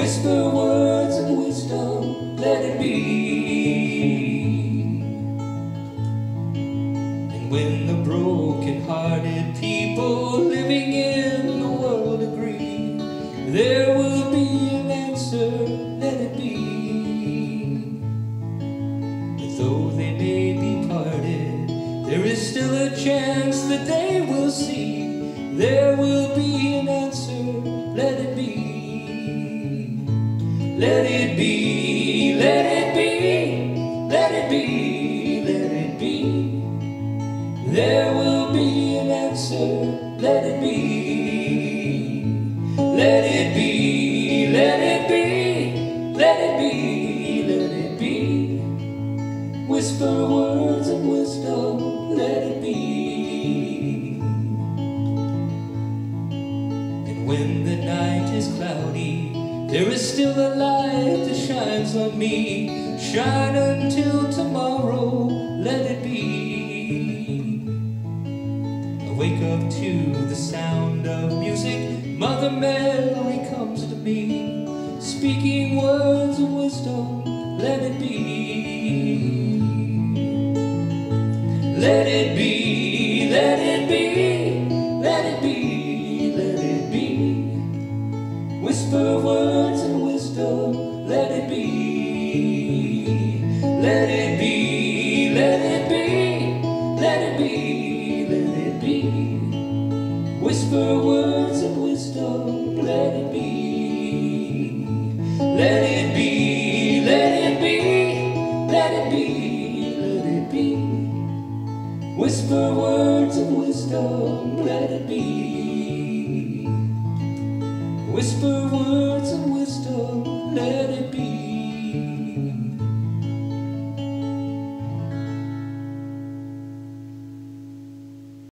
Whisper words of wisdom, let it be. And when the broken-hearted people living in the world agree, there will be an answer, let it be. But though they may be parted, there is still a chance that they will see. There will be an answer, let it be. Let it be, let it be, let it be, let it be. There will be an answer, let it be. Let it be, let it be, let it be, let it be. Whisper words of wisdom, let it be. And when the night is cloudy, there is still a light that shines on me. Shine until tomorrow, let it be. I wake up to the sound of music. Mother Mary comes to me, speaking words of wisdom, let it be. Let it be, be, let it be, let it be. Whisper words of wisdom, let it be. Let it be, let it be, let it be, let it be. Whisper words of wisdom, let it be. Whisper words of wisdom, let it be.